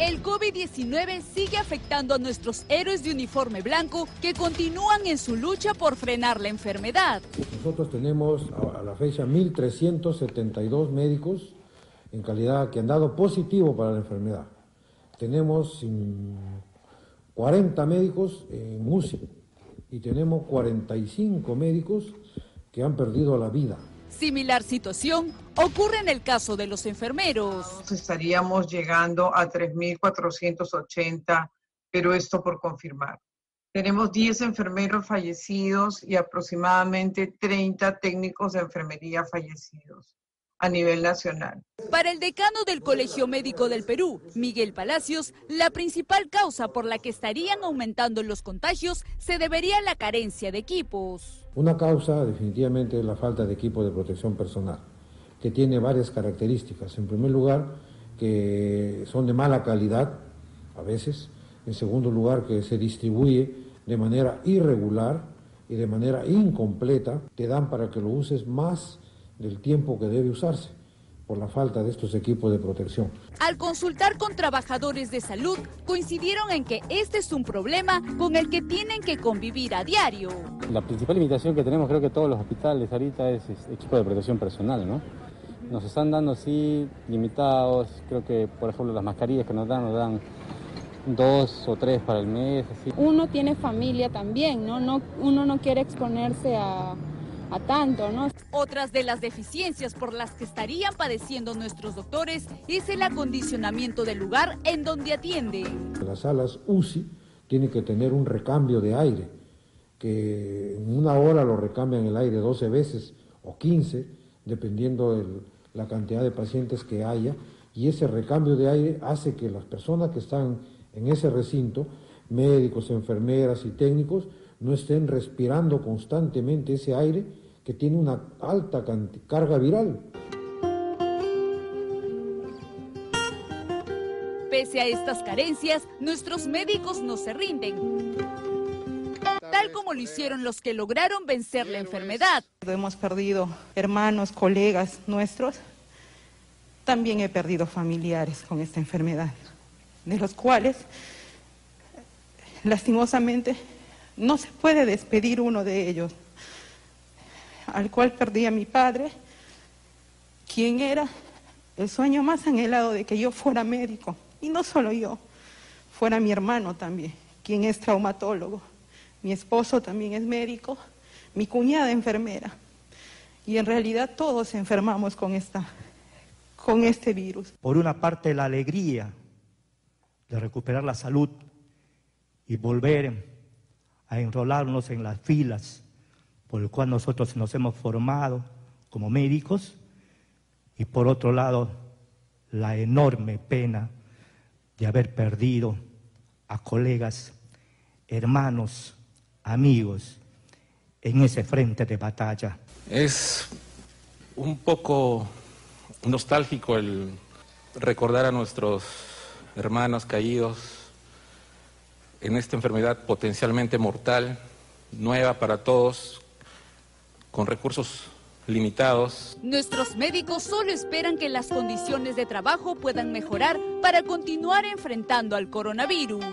El COVID-19 sigue afectando a nuestros héroes de uniforme blanco que continúan en su lucha por frenar la enfermedad. Nosotros tenemos a la fecha 1.372 médicos en calidad que han dado positivo para la enfermedad. Tenemos 40 médicos en UCI y tenemos 45 médicos que han perdido la vida. Similar situación ocurre en el caso de los enfermeros. Estaríamos llegando a 3.480, pero esto por confirmar. Tenemos 10 enfermeros fallecidos y aproximadamente 30 técnicos de enfermería fallecidos a nivel nacional. Para el decano del Colegio Médico del Perú, Miguel Palacios, la principal causa por la que estarían aumentando los contagios se debería a la carencia de equipos. Una causa definitivamente es la falta de equipo de protección personal, que tiene varias características. En primer lugar, que son de mala calidad a veces. En segundo lugar, que se distribuye de manera irregular y de manera incompleta. Te dan para que lo uses más del tiempo que debe usarse por la falta de estos equipos de protección. Al consultar con trabajadores de salud, coincidieron en que este es un problema con el que tienen que convivir a diario. La principal limitación que tenemos creo que todos los hospitales ahorita es, equipo de protección personal, ¿no? Nos están dando así limitados, creo que por ejemplo las mascarillas que nos dan, nos dan dos o tres para el mes. Así. Uno tiene familia también, ¿no? no uno no quiere exponerse a a tanto, ¿no? Otras de las deficiencias por las que estarían padeciendo nuestros doctores es el acondicionamiento del lugar en donde atienden. Las salas UCI tienen que tener un recambio de aire, que en una hora lo recambian el aire 12 veces o 15, dependiendo de la cantidad de pacientes que haya, y ese recambio de aire hace que las personas que están en ese recinto, médicos, enfermeras y técnicos, no estén respirando constantemente ese aire que tiene una alta carga viral. Pese a estas carencias, nuestros médicos no se rinden, tal como lo hicieron los que lograron vencer la enfermedad. Hemos perdido hermanos, colegas nuestros. También he perdido familiares con esta enfermedad, de los cuales, lastimosamente, no se puede despedir uno de ellos, al cual perdí a mi padre, quien era el sueño más anhelado de que yo fuera médico, y no solo yo, fuera mi hermano también, quien es traumatólogo, mi esposo también es médico, mi cuñada enfermera, y en realidad todos enfermamos con, esta, con este virus. Por una parte la alegría de recuperar la salud y volver a enrolarnos en las filas por el cual nosotros nos hemos formado como médicos y por otro lado la enorme pena de haber perdido a colegas, hermanos, amigos en ese frente de batalla. Es un poco nostálgico el recordar a nuestros hermanos caídos en esta enfermedad potencialmente mortal, nueva para todos, con recursos limitados. Nuestros médicos solo esperan que las condiciones de trabajo puedan mejorar para continuar enfrentando al coronavirus.